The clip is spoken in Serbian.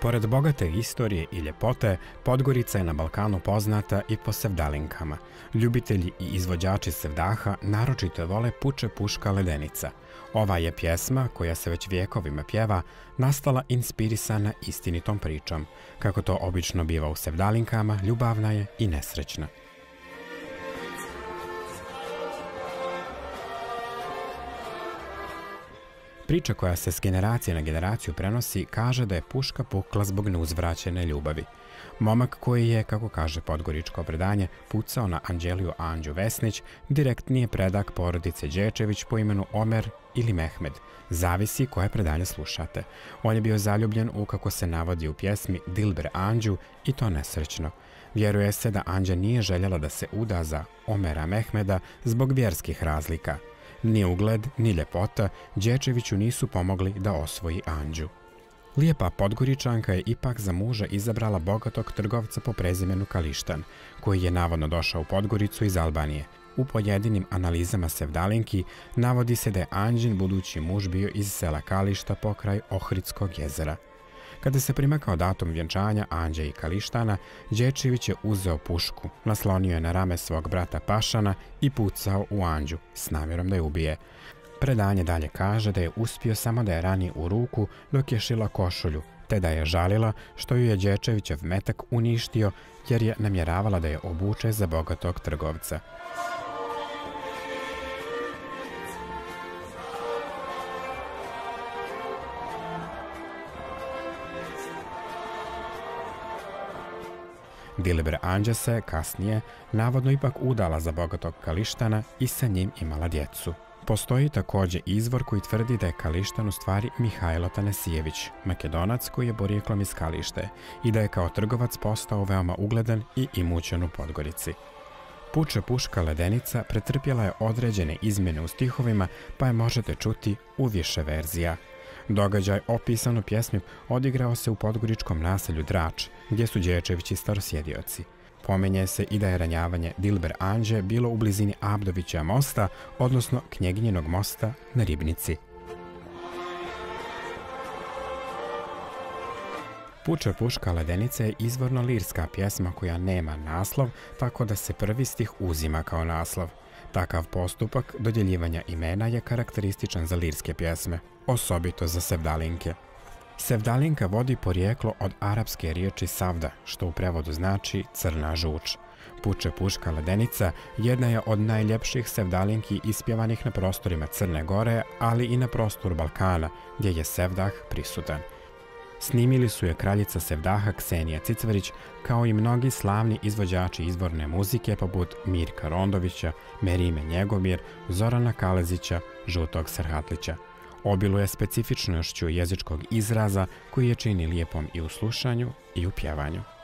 Pored bogate istorije i ljepote, Podgorica je na Balkanu poznata i po sevdalinkama. Ljubitelji i izvođači sevdaha naročito vole puče puška ledenica. Ova je pjesma, koja se već vjekovima pjeva, nastala inspirisana istinitom pričom. Kako to obično biva u sevdalinkama, ljubavna je i nesrećna. Priča koja se s generacije na generaciju prenosi kaže da je puška pukla zbog neuzvraćene ljubavi. Momak koji je, kako kaže podgoričko predanje, pucao na Anđeliju Anđu Vesnić, direktnije predak porodice Đečević po imenu Omer ili Mehmed. Zavisi koje predanje slušate. On je bio zaljubljen u, kako se navodi u pjesmi, Dilber Anđu i to nesrećno. Vjeruje se da Anđa nije željela da se uda za Omera Mehmeda zbog vjerskih razlika – Ni ugled, ni ljepota Đečeviću nisu pomogli da osvoji Anđu. Lijepa Podgoričanka je ipak za muža izabrala bogatog trgovca po prezimenu Kalištan, koji je navodno došao u Podgoricu iz Albanije. U pojedinim analizama Sevdalinki navodi se da je Anđin budući muž bio iz sela Kališta pokraj Ohridskog jezera – Kada se primakao datum vjenčanja Anđe i Kalištana, Đečević je uzeo pušku, naslonio je na rame svog brata Pašana i pucao u Anđu s namjerom da je ubije. Predanje dalje kaže da je uspio samo da je rani u ruku dok je šila košulju, te da je žalila što ju je Đečevićev metak uništio jer je namjeravala da je obuče za bogatog trgovca. Diliber Anđa se, kasnije, navodno ipak udala za bogatog Kalištana i sa njim imala djecu. Postoji takođe izvor koji tvrdi da je Kalištan u stvari Mihajlo Tanesijević, makedonac koji je borijeklom iz Kalište i da je kao trgovac postao veoma ugledan i imućen u Podgorici. Puča puška Ledenica pretrpjela je određene izmjene u stihovima, pa je možete čuti u više verzija – Događaj opisan u pjesmi odigrao se u podgoričkom naselju Drač, gdje su Đečevići starosjedioci. Pomenje se i da je ranjavanje Dilber Anđe bilo u blizini Abdovića mosta, odnosno Knjeginjenog mosta na Ribnici. Puča puška ledenice je izvorno lirska pjesma koja nema naslov, tako da se prvi stih uzima kao naslov. Takav postupak dodjeljivanja imena je karakterističan za lirske pjesme, osobito za sevdalinke. Sevdalinka vodi porijeklo od arapske riječi savda, što u prevodu znači crna žuč. Puče puška ledenica jedna je od najljepših sevdalinki ispjevanih na prostorima Crne Gore, ali i na prostoru Balkana, gdje je sevdah prisutan – Snimili su je kraljica Sevdaha Ksenija Cicvarić, kao i mnogi slavni izvođači izvorne muzike poput Mirka Rondovića, Merime Njegomir, Zorana Kalezića, Žutog Serhatlića. Obiluje specifičnošću jezičkog izraza koji je čini lijepom i u slušanju i u pjevanju.